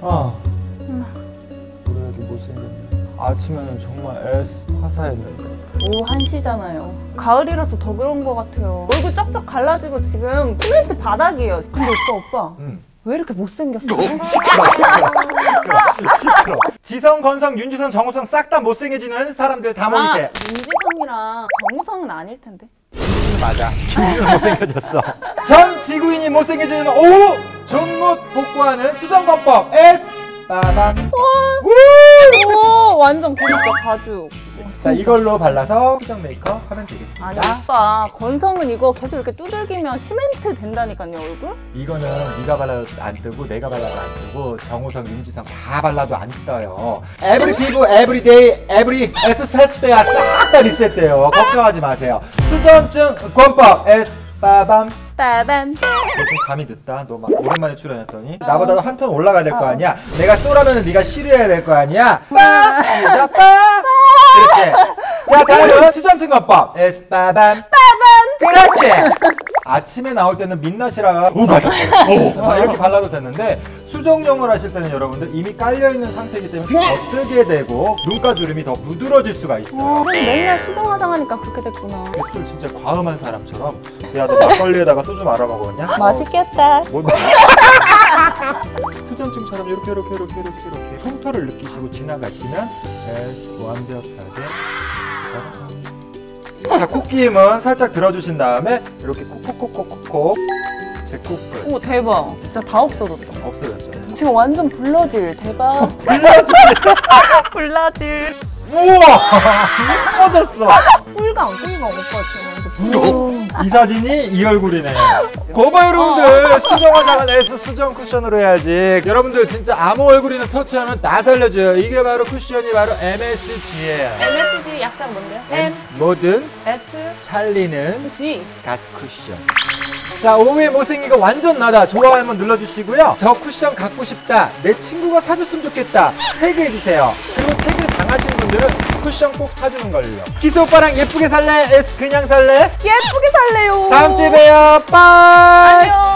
아 우리 애기 못생겼네 아침에는 정말 S 화사했는데 오후 1시잖아요. 가을이라서 더 그런 것 같아요. 얼굴 쩍쩍 갈라지고 지금 시멘트 바닥이에요. 근데 오빠, 오빠. 응. 왜 이렇게 못생겼어? 시끄러 시끄러 시끄러 시끄러 지성, 건성, 윤지성, 정우성 싹 다 못생겨지는 사람들 다 모이세요 아, 윤지성이랑 정우성은 아닐 텐데. 맞아 김준호 못생겨졌어 전 지구인이 못생겨지는 오후 존못 복구하는 수정권법 S 빠밤 우! 오, 완전 그니까 가죽. 자 이걸로 발라서 수정 메이크업 하면 되겠습니다 아니 오빠 건성은 이거 계속 이렇게 두들기면 시멘트 된다니까요 얼굴? 이거는 네가 발라도 안 뜨고 내가 발라도 안 뜨고 정우성, 윤지성 다 발라도 안 떠요. every 피부 every day every S 했을 때야 싹 다 리셋돼요. 걱정하지 마세요. 수전증 권법 S 빠밤 빠밤 너좀 감이 늦다. 너 막 오랜만에 출연했더니 나보다도 한 톤 올라가야 될 거 아니야. 내가 쏘라면 네가 싫어해야 될 거 아니야. 빠, 자, 빠. 그렇지. 자 다음은 수전증 권법 S 빠밤 빠밤. 그렇지. 아침에 나올 때는 민낯이라 우가다 어, 이렇게 발라도 되는데 수정용을 하실 때는 여러분들 이미 깔려 있는 상태이기 때문에 더 뜨게 되고 눈가 주름이 더 부드러질 수가 있어요. 어, 그럼 맨날 수정 화장하니까 그렇게 됐구나. 술 진짜 과음한 사람처럼 야 너 막걸리에다가 소주 말아 먹었냐? 맛있겠다. 뭐 수전증처럼 이렇게 이렇게 이렇게 이렇게 이렇게 솜털을 느끼시고 지나가시면 네, 완벽하게. 자 콧기임은 살짝 들어주신 다음에 이렇게 콕콕콕콕콕콕 제 코끝 오 대박. 진짜 다 없어졌다 없어졌죠. 지금 완전 블러질 대박. 블러지 블러질. 우와! 꺼졌어. 꿀강 꿀강 오빠 지금. 완전 이 사진이 이 얼굴이네. 거봐 여러분들 수정 화장은 S 수정 쿠션으로 해야지. 여러분들 진짜 아무 얼굴이나 터치하면 다 살려줘요. 이게 바로 쿠션이 바로 MSG예요. MSG 약간 뭔데요? M, 뭐든 S, 살리는 G 갓 쿠션. 자 오후에 못생긴 거 완전 나다. 좋아요 한번 눌러주시고요. 저 쿠션 갖고 싶다. 내 친구가 사줬으면 좋겠다. 태그해주세요. 그리고 태그 당하신 분들은 쿠션 꼭 사주는 걸요. 기수 오빠랑 예쁘게 살래? S 그냥 살래? 예쁘게 살래요 다음 주에 봬요. 빠이. 안녕